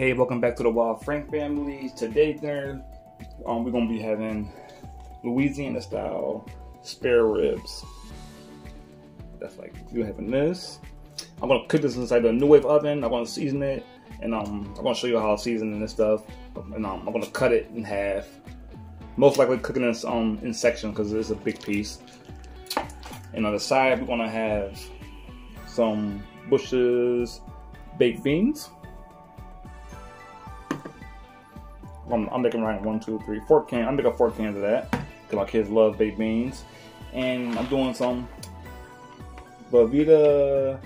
Hey, welcome back to the Wild Frank family. Today, there, um, we're gonna be having Louisiana style spare ribs. That's like you having this. I'm gonna cook this inside the NuWave oven. I'm gonna season it, and um, I'm gonna show you how to season this stuff. And um, I'm gonna cut it in half. Most likely cooking this um in sections because it's a big piece. And on the side, we're gonna have some Bush's, baked beans. I'm, I'm making one, two, three, four cans. I'm making four cans of that because my kids love baked beans. And I'm doing some Velveeta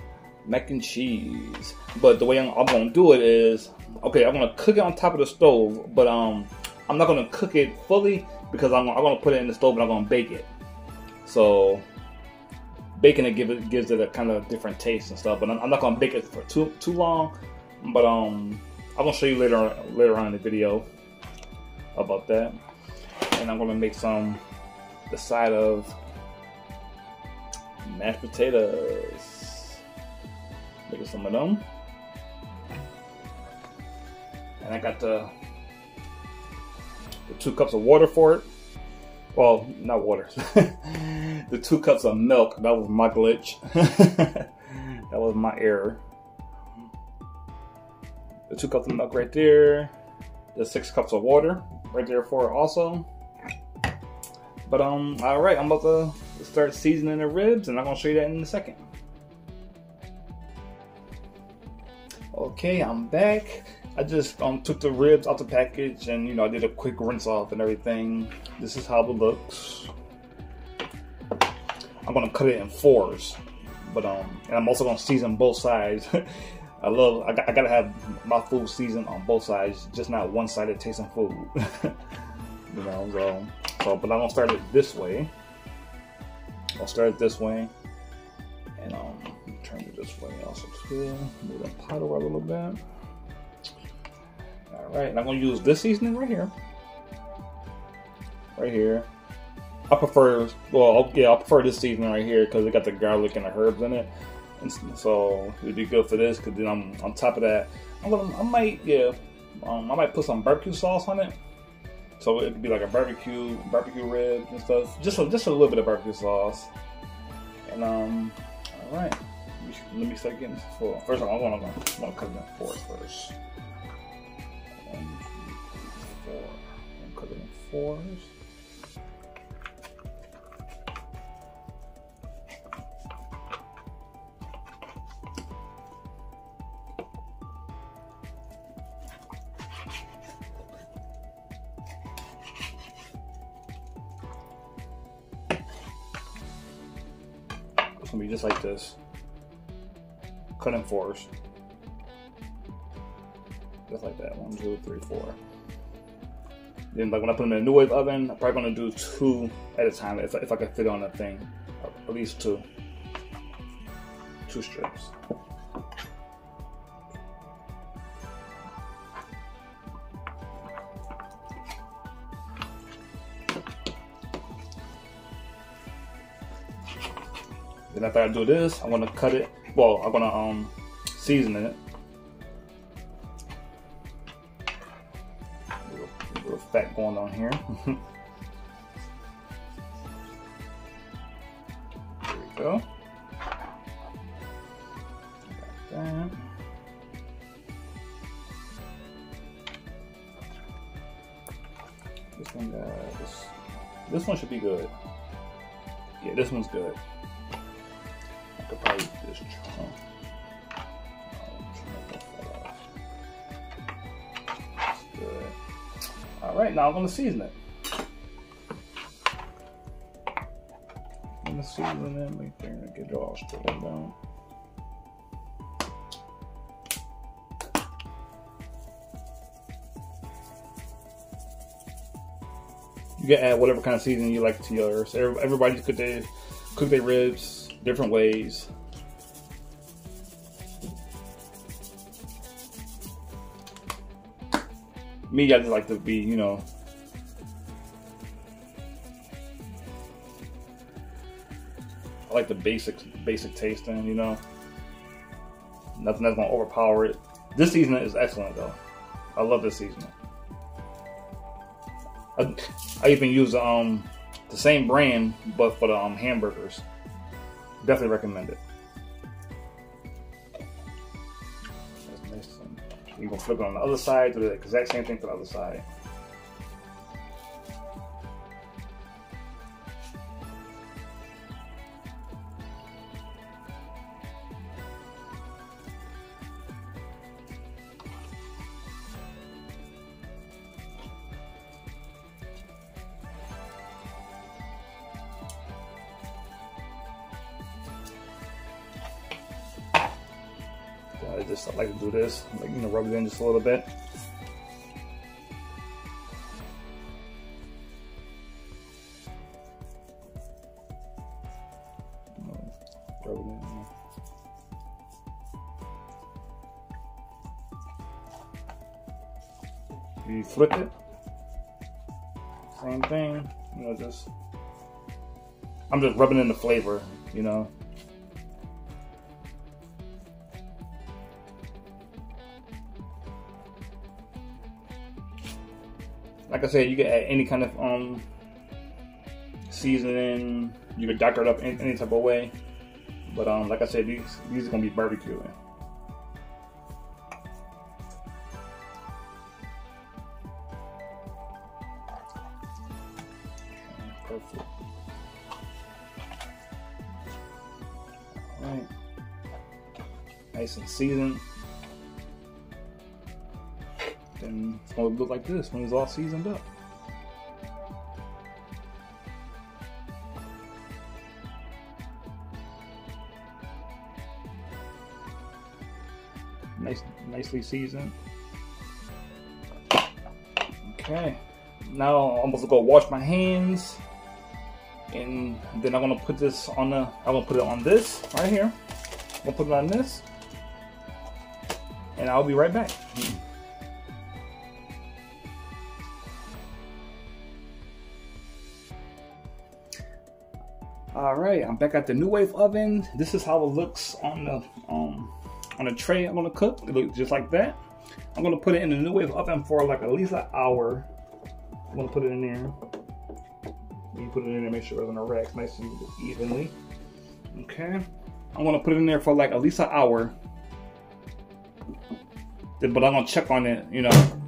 mac and cheese. But the way I'm, I'm, gonna do it is, okay, I'm gonna cook it on top of the stove, but um, I'm not gonna cook it fully because I'm, I'm gonna put it in the stove and I'm gonna bake it. So baking it, give it gives it a kind of different taste and stuff. But I'm, I'm not gonna bake it for too too long. But um, I'm gonna show you later later on in the video about that. And I'm gonna make some the side of mashed potatoes. Look at some of them. And I got the the two cups of water for it. Well, not water. the two cups of milk. That was my glitch. that was my error. The two cups of milk right there. The six cups of water right there for it also. But um, all right, I'm about to start seasoning the ribs, and I'm gonna show you that in a second. Okay, I'm back. I just um took the ribs out the package, and you know I did a quick rinse off and everything. This is how it looks. I'm gonna cut it in fours, but um, and I'm also gonna season both sides. I love. I, got, I, gotta have my food seasoned on both sides, just not one-sided tasting food. you know, so so. But I'm gonna start it this way. I'll start it this way, and um, turn it this way also too. Move the pot over a little bit. All right, and I'm gonna use this seasoning right here. Right here. I prefer, well, yeah, I prefer this seasoning right here because it got the garlic and the herbs in it. So it'd be good for this because then I'm on top of that. I'm gonna, I might, yeah, um, I might put some barbecue sauce on it. So it'd be like a barbecue, barbecue rib and stuff. Just a, just a little bit of barbecue sauce. And um, all right, let me start getting this full. First of all, I want to, want to cut it in fours first. One, two, four. I'm cut it in fours. Just like this. Cut in fours. Just like that. One, two, three, four. Then like when I put them in a NuWave oven, I'm probably gonna do two at a time if, if I can fit on that thing. At least two. Two strips. Then after I do this, I'm gonna cut it. Well, I'm gonna um season it. A little, a little fat going on here. there we go. That. This one, this, this one should be good. Yeah, this one's good could probably just. All right, now I'm gonna season it. I'm gonna season it right there and get it all straight down. You can add whatever kind of seasoning you like to yours. Everybody their cook their ribs different ways. Me, I just like to be, you know, I like the basic basic tasting, you know. Nothing that's gonna overpower it. This season is excellent though. I love this seasoning. I, I even use um the same brand, but for the um, hamburgers. Definitely recommend it. You can flip it on the other side, do the exact same thing for the other side. You know, rub it in just a little bit. It in. You flip it, same thing. You know, just I'm just rubbing in the flavor. You know. Like I said, you can add any kind of um seasoning. You can doctor it up any, any type of way. But um, like I said, these these are gonna be barbecuing. Perfect. All right. Nice and seasoned. Then it's gonna look like this when it's all seasoned up. Nice, nicely seasoned. Okay, now I'm supposed to go wash my hands, and then I'm gonna put this on the. I'm gonna put it on this right here. I'm gonna put it on this, and I'll be right back. I'm back at the NuWave oven. This is how it looks on the um on the tray I'm gonna cook. It looks just like that. I'm gonna put it in the NuWave oven for like at least an hour. I'm gonna put it in there. You put it in there, make sure it's on the racks nice and evenly. Okay. I'm gonna put it in there for like at least an hour. But I'm gonna check on it, you know.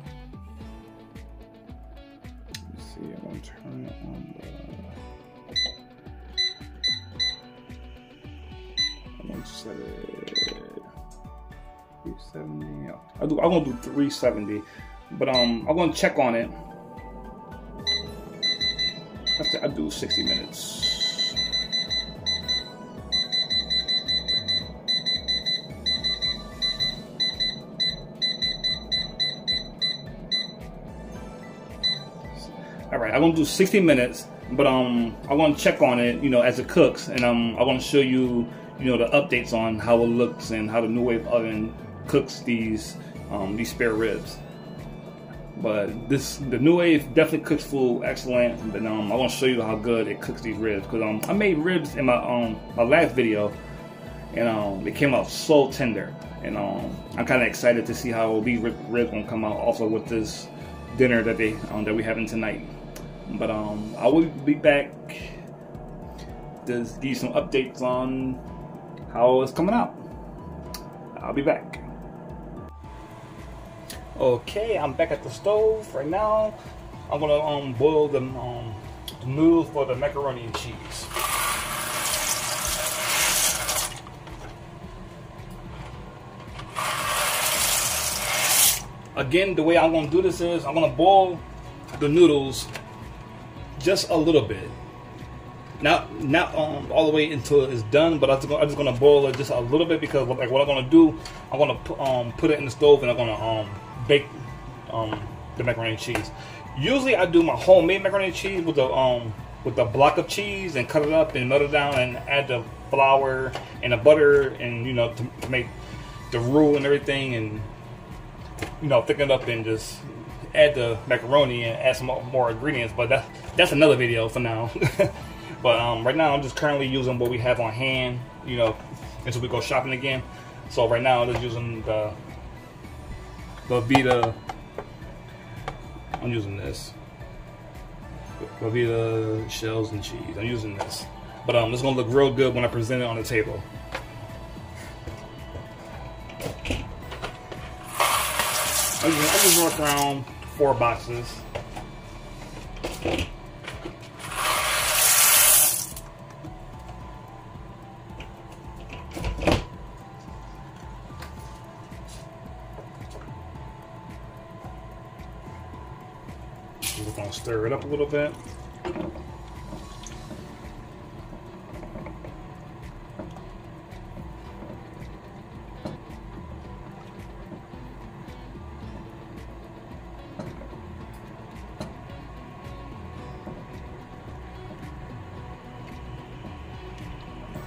I'm gonna do 370, but um, I'm gonna check on it. I do 60 minutes. All right, I'm gonna do 60 minutes, but um, I want to check on it, you know, as it cooks, and um, I want to show you, you know, the updates on how it looks and how the NuWave oven cooks these um, these spare ribs. But this the NuWave definitely cooks food excellent. But um, I want to show you how good it cooks these ribs because um, I made ribs in my um my last video, and um, they came out so tender, and um, I'm kind of excited to see how these ribs gonna come out also with this dinner that they um, that we having tonight. But um, I will be back to give you some updates on how it's coming out. I'll be back. Okay, I'm back at the stove right now. I'm gonna um, boil the, um, the noodles for the macaroni and cheese. Again, the way I'm gonna do this is I'm gonna boil the noodles just a little bit. Not not um, all the way until it's done, but I'm just, gonna, boil it just a little bit because like what I'm gonna do, I'm gonna put, um, put it in the stove and I'm gonna um, bake um, the macaroni and cheese. Usually I do my homemade macaroni and cheese with the um with the block of cheese and cut it up and melt it down and add the flour and the butter and you know to, to make the roux and everything and you know thicken it up and just add the macaroni and add some more ingredients. But that that's another video for now. but um, right now I'm just currently using what we have on hand, you know, until we go shopping again. So right now I'm just using the the Vita I'm using this. Velveeta shells and cheese. I'm using this. But um, it's gonna look real good when I present it on the table. I just, I just work around four boxes. Stir it up a little bit.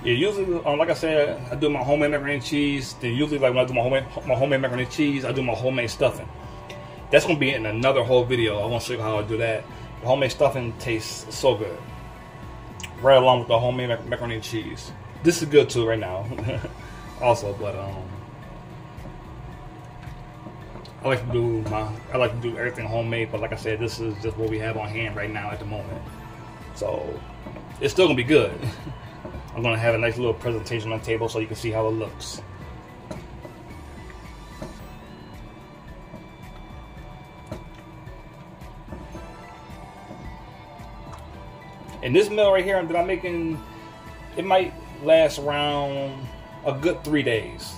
Yeah, usually, um, like I said, I do my homemade macaroni and cheese. Then usually, like when I do my homemade, my homemade macaroni and cheese, I do my homemade stuffing. That's gonna be in another whole video. I want to show you how I do that. The homemade stuffing tastes so good, right along with the homemade mac macaroni and cheese. This is good too right now, also. But um, I like to do my, I like to do everything homemade. But like I said, this is just what we have on hand right now at the moment. So it's still gonna be good. I'm gonna have a nice little presentation on the table so you can see how it looks. And this meal right here that I'm making, it might last around a good three days.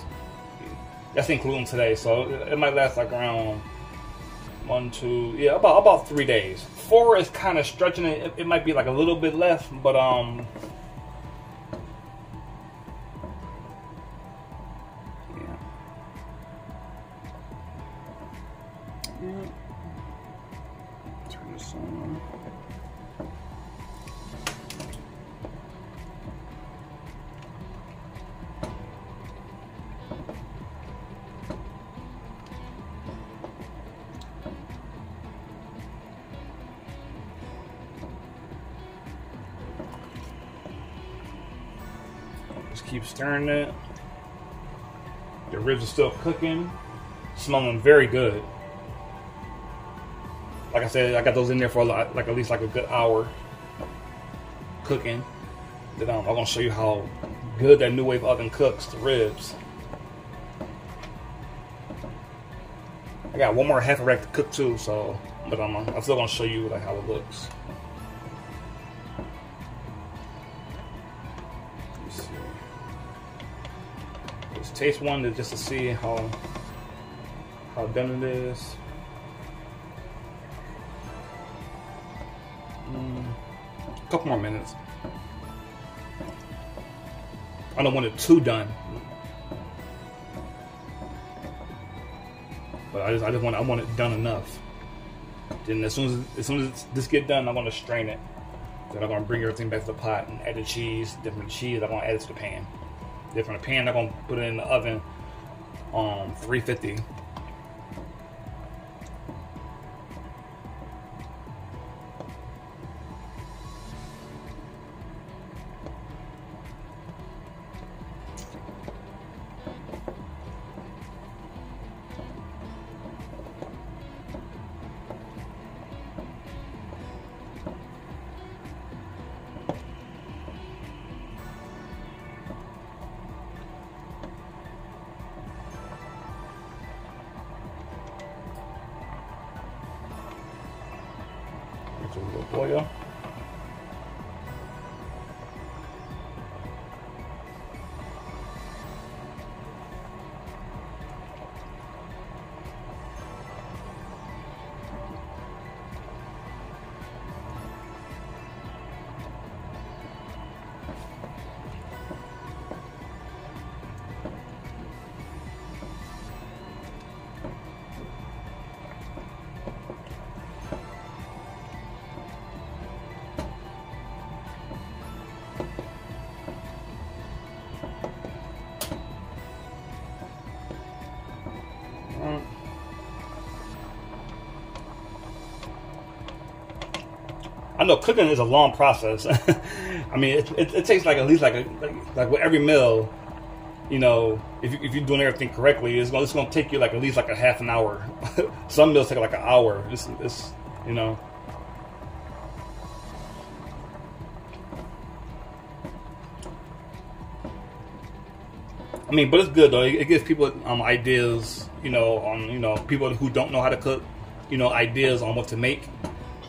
That's including today, so it might last like around one, two, yeah, about about three days. Four is kind of stretching it. it. It might be like a little bit less, but um, Stirring it. The ribs are still cooking, smelling very good. Like I said, I got those in there for a lot, like at least like a good hour cooking. Then um, I'm gonna show you how good that NuWave oven cooks the ribs. I got one more half a rack to cook too, so but I'm, I'm still gonna show you like how it looks. Taste one just to see how how done it is. Mm, a couple more minutes. I don't want it too done. But I just I just want I want it done enough. Then as soon as as soon as this get done, I'm gonna strain it. Then I'm gonna bring everything back to the pot and add the cheese, different cheese. I'm gonna add it to the pan. Different pan. I'm gonna put it in the oven um, on 350. Get your little I know cooking is a long process. I mean, it, it, it takes like at least like a, like, like with every meal, you know, if, you, if you're doing everything correctly, it's gonna, it's gonna take you like at least like a half an hour. Some meals take like an hour. It's, it's You know. I mean, but it's good though. It, it gives people um, ideas, you know, on you know people who don't know how to cook, you know, ideas on what to make.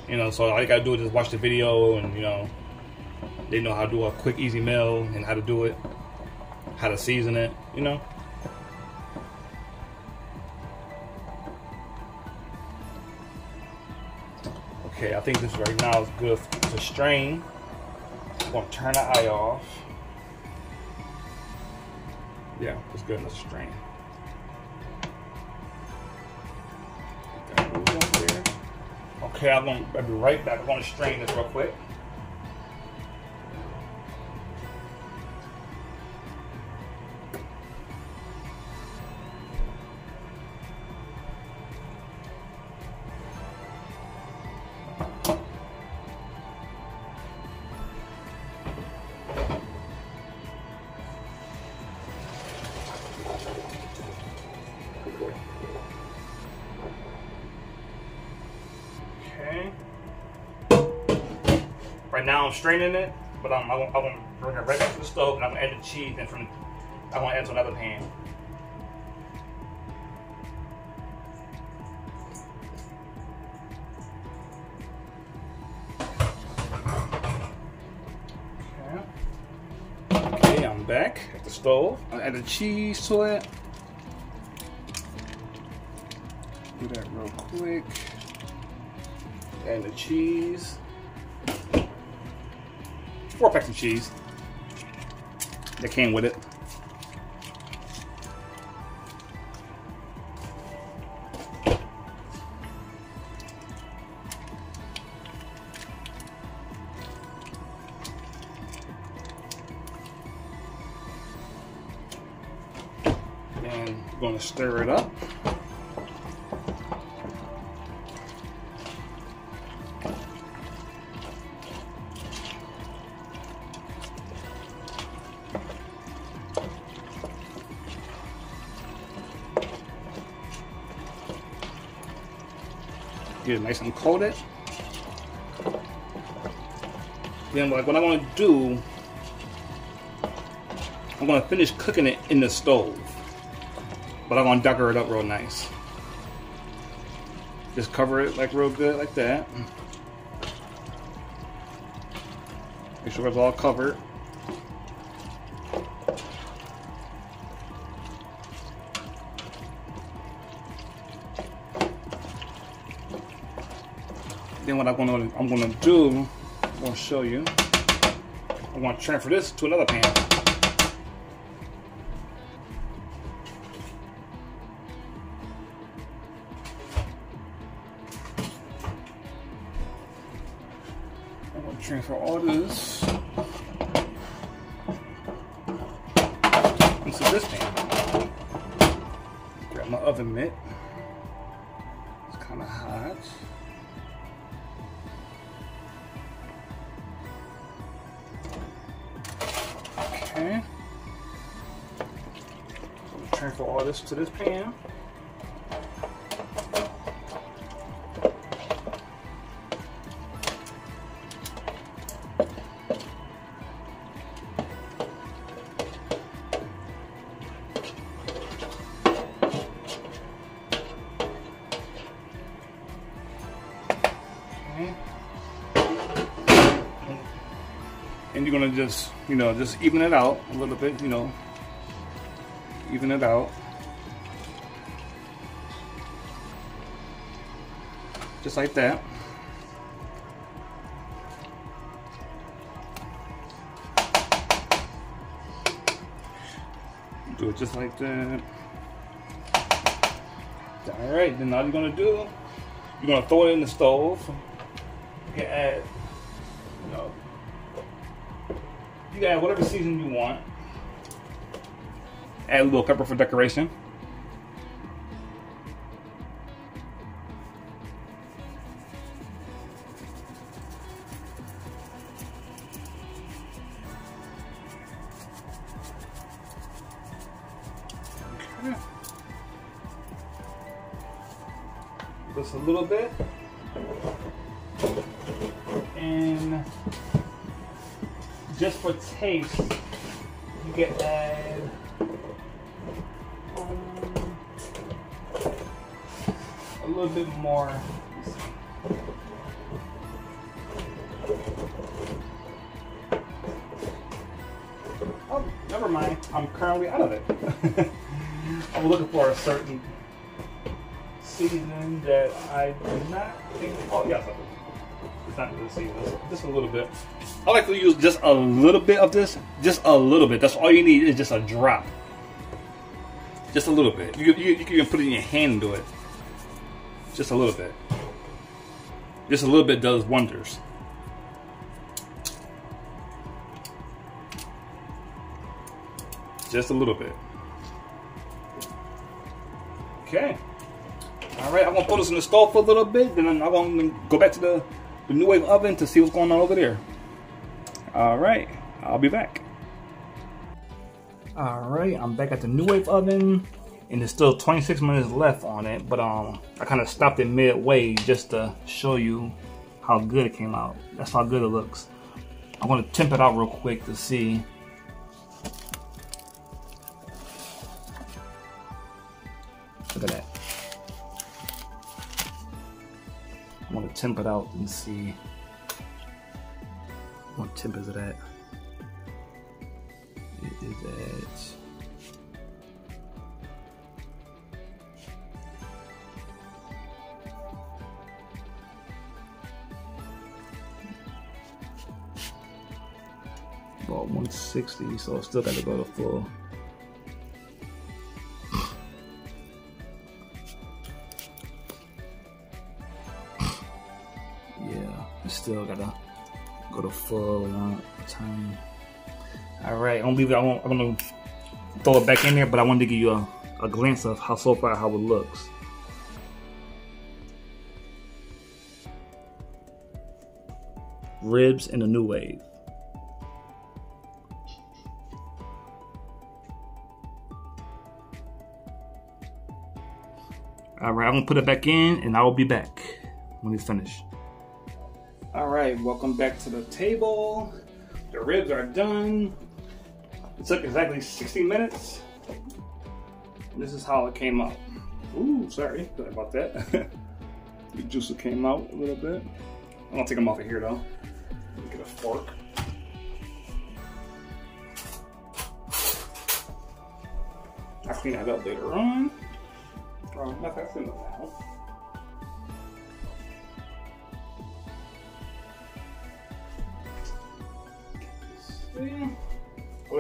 You know, so all you gotta do is just watch the video, and you know, they know how to do a quick, easy meal and how to do it, how to season it. You know. Okay, I think this right now is good to strain. I'm gonna turn the eye off. Yeah, it's good. Let's strain. Okay, I'm gonna I'll be right back. I'm gonna strain this real quick. Straining it, but I'm, I'm, I'm gonna bring it right back to the stove and I'm gonna add the cheese and from I'm gonna add to another pan. Okay. Okay, I'm back at the stove. I'll add the cheese to it. Do that real quick. Add the cheese four packs of cheese that came with it. And we're going to stir it up. Get nice and coated. Then like what I'm to do, I'm going to finish cooking it in the stove. But I'm going to decorate it up real nice. Just cover it like real good like that. Make sure it's all covered. Then what I'm gonna I'm gonna do, I'm gonna show you. I'm gonna transfer this to another pan. I'm gonna transfer all this this to this pan. and you're gonna just you know just even it out a little bit you know. Even it out just like that do it just like that all right then all you're gonna do you're gonna throw it in the stove you can add you know you can add whatever season you want. Add a little pepper for decoration. Little bit. then just for taste, you can add um, a little bit more. Oh, never mind. I'm currently out of it. I'm looking for a certain seasoning that I do not think. Oh, yes, it's not the seasoning. Just a little bit. I like to use just a little bit of this. Just a little bit. That's all you need is just a drop. Just a little bit. You, you, you can even put it in your hand and do it. Just a little bit. Just a little bit does wonders. Just a little bit. Okay. All right, I'm gonna put this in the stove for a little bit, then I'm gonna go back to the, the NuWave oven to see what's going on over there. All right, I'll be back. All right, I'm back at the NuWave oven, and there's still 26 minutes left on it, but um, I kind of stopped it midway just to show you how good it came out. That's how good it looks. I'm gonna temp it out real quick to see. Look at that. I'm gonna temp it out and see what temp is it at. It is at about 160, so I still got to go to full. Still gotta go to full one time. All right, I'm gonna leave it. I'm gonna, I'm gonna throw it back in there, but I wanted to give you a, a glance of how so far how it looks. Ribs in the NuWave. All right, I'm gonna put it back in and I will be back when it's finished. Right, welcome back to the table. The ribs are done. It took exactly 60 minutes. This is how it came out. Ooh, sorry, sorry about that. the juice came out a little bit. I'm gonna take them off of here though. Get a fork. I'll clean that up later on. Oh, not that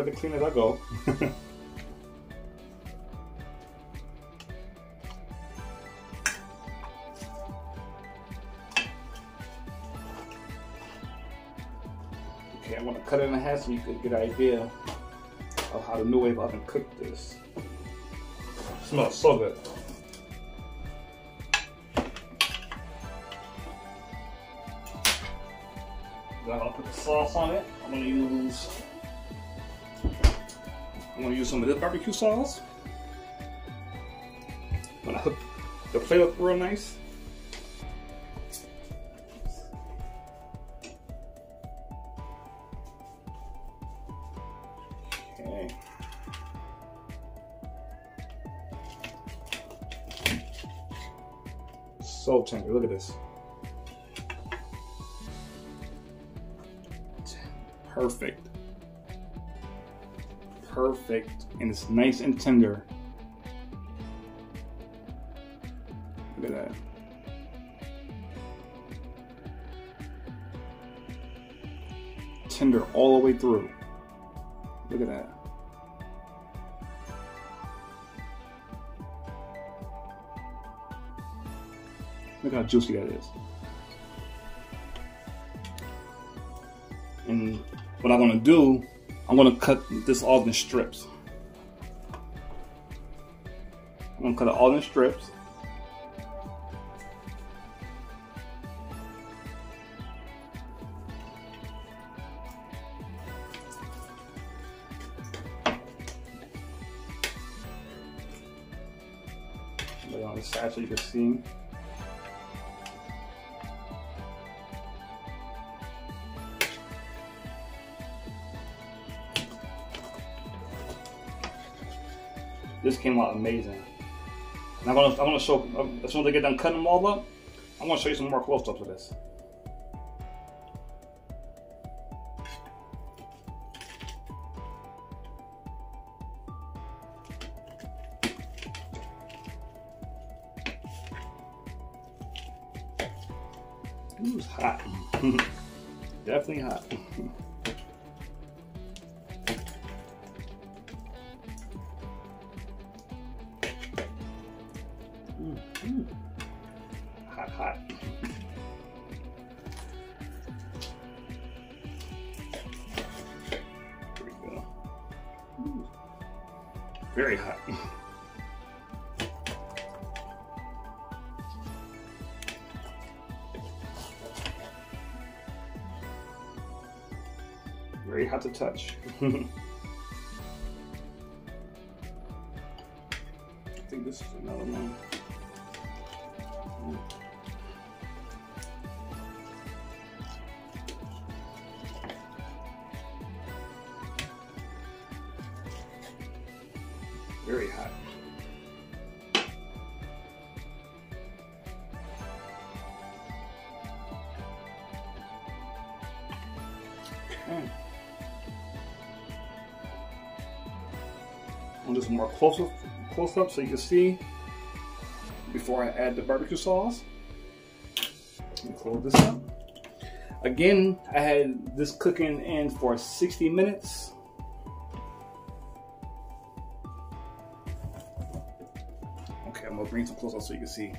I'll it clean I go. okay, I'm gonna cut it in half so you can get an idea of how the NuWave oven cooked this. It smells so good. Then gonna put the sauce on it. I'm gonna use I'm gonna use some of this barbecue sauce. I'm gonna hook the flavor up real nice. Okay. So tender, look at this. Perfect and it's nice and tender. Look at that. Tender all the way through. Look at that. Look how juicy that is. And what I'm gonna do I'm gonna cut this all in strips. gonna cut it all in strips. Lay on the side so you can see. This came out amazing. I'm gonna I'm gonna show um, as soon as I get done cutting them all up, I'm gonna show you some more close-ups of this. Ooh, it's hot. Definitely hot. touch. close up, close up so you can see before I add the barbecue sauce. Close this up. Again, I had this cooking in for 60 minutes. Okay, I'm gonna bring some close up so you can see.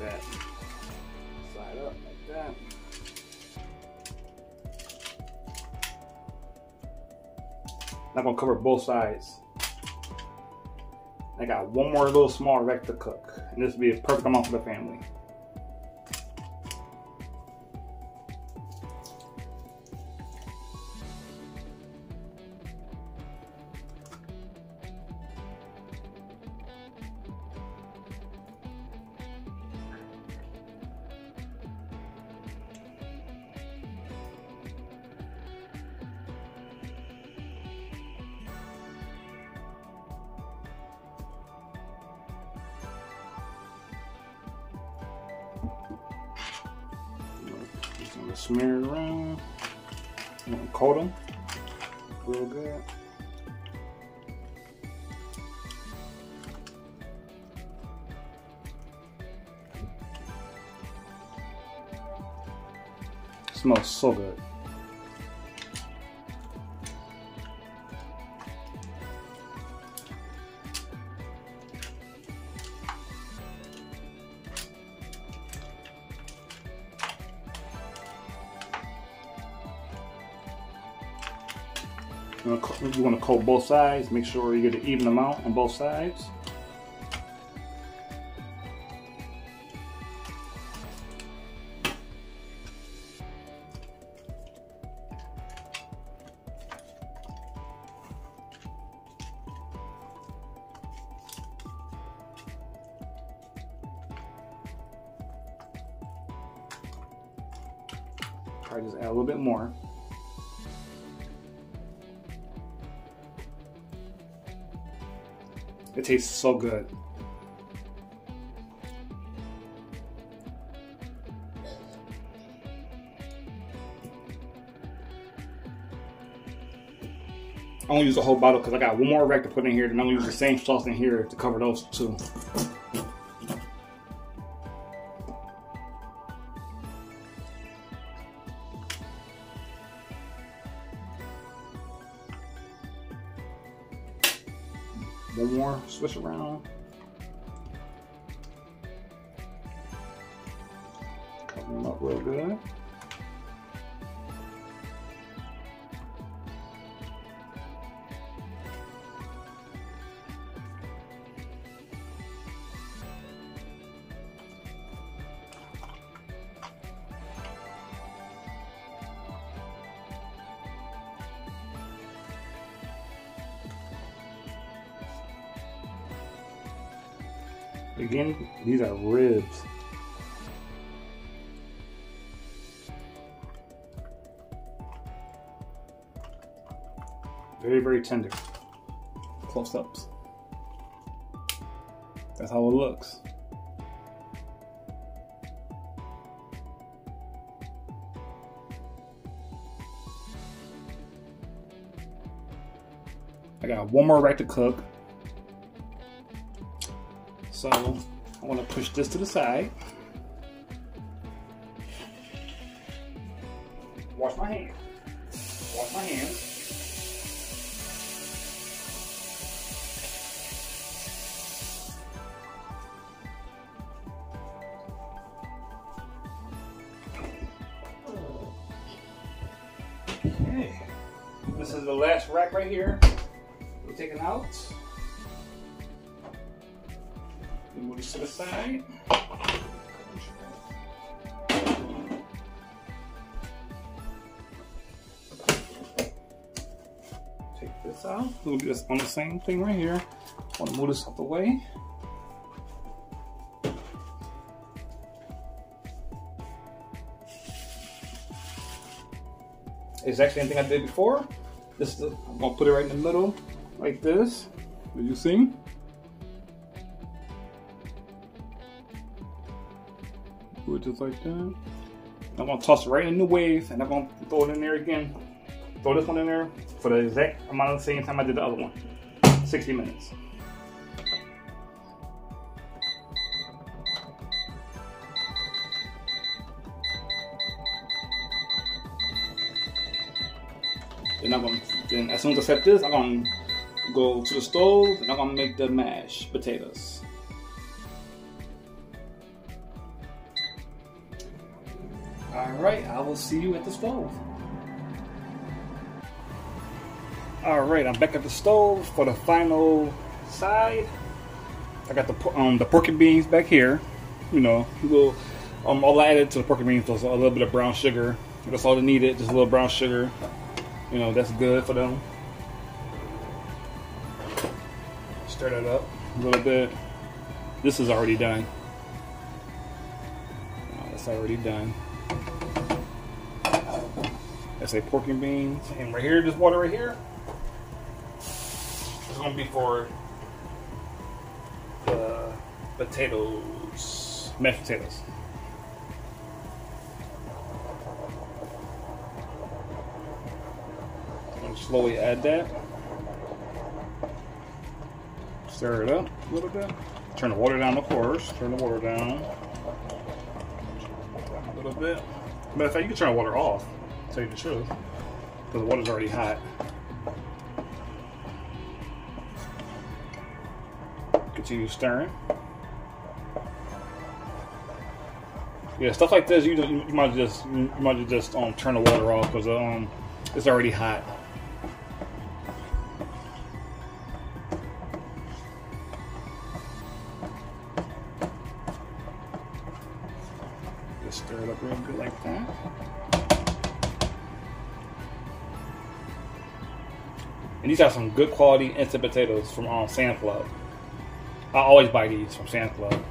That side up like that. Not gonna cover both sides. I got one more little small wreck to cook, and this will be a perfect amount for the family. So good. You want to coat both sides. Make sure you get an even amount on both sides. tastes so good. I only use a whole bottle because I got one more rack to put in here, and I'm gonna use the same sauce in here to cover those two. Switch around. Them up real good. Again, these are ribs. Very, very tender. Close ups. That's how it looks. I got one more rack to cook. So I want to push this to the side. Wash my hands. Wash my hands. Okay. This is the last rack right here. We're taking out. Side. Take this out. We'll do this on the same thing right here. Want to move this out the way. Exactly same thing I did before. This is I'm gonna put it right in the middle, like this. Do you see? Just like that. I'm gonna toss right in the wave and I'm gonna throw it in there again. Throw this one in there for the exact amount of the same time I did the other one. 60 minutes. Then I'm gonna, then as soon as I set this, I'm gonna go to the stove and I'm gonna make the mashed potatoes. I will see you at the stove. Alright, I'm back at the stove for the final side. I got the um the pork and beans back here. You know, little um all I added to the pork and beans was a little bit of brown sugar. That's all they needed, just a little brown sugar. You know, that's good for them. Stir that up a little bit. This is already done. Oh, that's already done. That's a pork and beans. And right here, this water right here, is gonna be for the potatoes, mashed potatoes. I'm slowly add that. Stir it up a little bit. Turn the water down, of course. Turn the water down a little bit. Matter of fact, you can turn the water off. Tell you the truth, because the water's already hot. Continue stirring. Yeah, stuff like this, you, you might just you might just um turn the water off because um it's already hot. Just stir it up real good like that. And these are some good quality instant potatoes from um, Sam's Club. I always buy these from Sam's Club.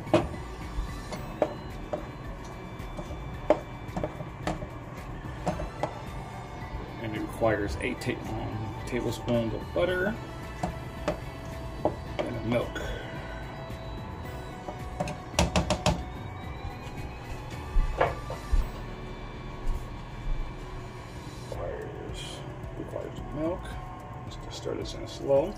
And it requires eight ta um, tablespoons of butter and milk. Slow.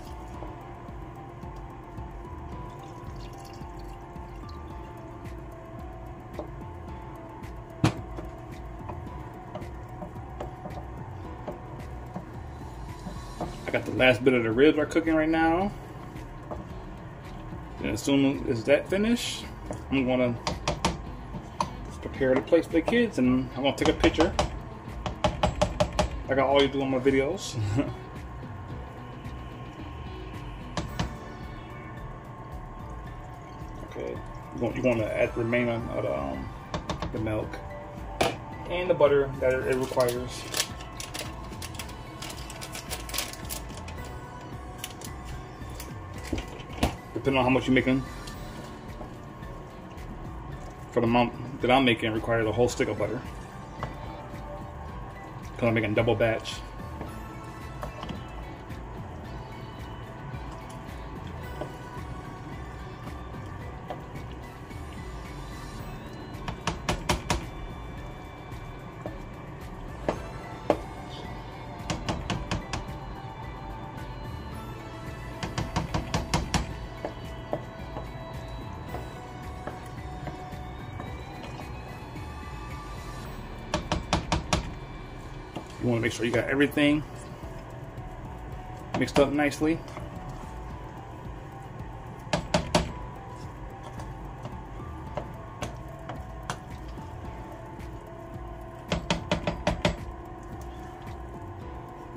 I got the last bit of the ribs are cooking right now. And as soon as that finished, I'm gonna prepare the place for the kids and I'm gonna take a picture like I always do on my videos. okay, you want, you want to add the remainder of the, um, the milk and the butter that it requires. Depending on how much you're making. For the amount that I'm making, requires a whole stick of butter. Because I'm making double batch. Make sure you got everything mixed up nicely.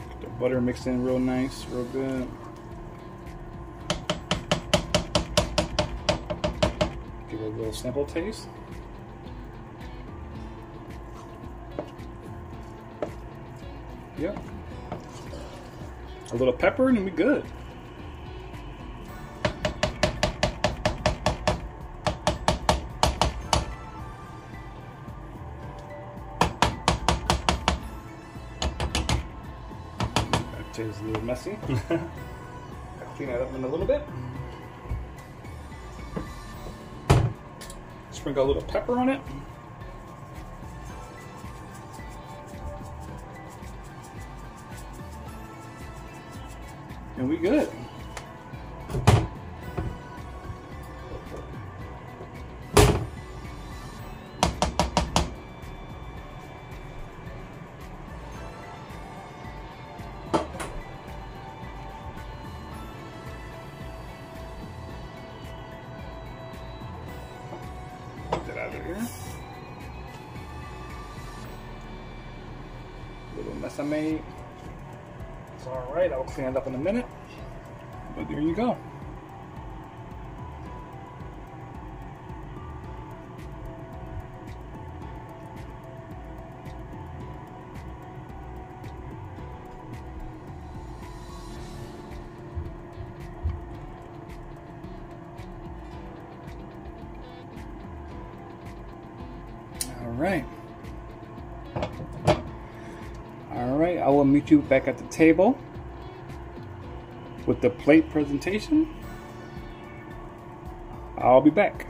Get the butter mixed in real nice, real good. Give it a little sample taste. Yep. A little pepper and we good. That tastes a little messy. I'll clean that up in a little bit. Sprinkle a little pepper on it. We good. Little mess I made. It's all right. I'll clean it up in a minute. Right. All right, I will meet you back at the table with the plate presentation. I'll be back.